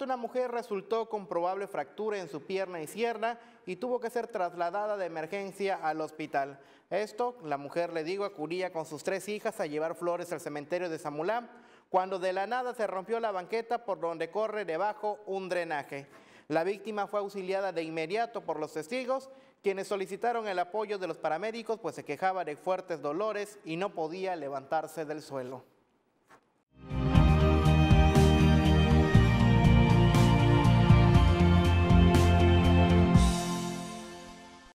Una mujer resultó con probable fractura en su pierna izquierda y tuvo que ser trasladada de emergencia al hospital. Esto, la mujer, le digo, acudía con sus tres hijas a llevar flores al cementerio de Zamulá, cuando de la nada se rompió la banqueta por donde corre debajo un drenaje. La víctima fue auxiliada de inmediato por los testigos, quienes solicitaron el apoyo de los paramédicos, pues se quejaba de fuertes dolores y no podía levantarse del suelo.